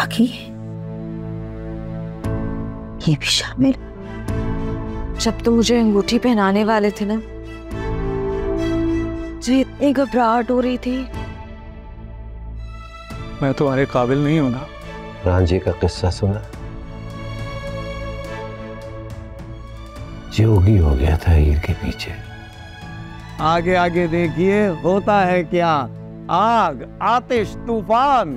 बाकी ये भी शामिल। जब तुम मुझे अंगूठी पहनाने वाले थे ना मुझे इतनी घबराहट हो रही थी। मैं तुम्हारे काबिल नहीं हूँ ना रांझी का किस्सा सुना। जोगी हो गया था हीर के पीछे। आगे आगे देखिए होता है क्या? आग आतिश तूफ़ान।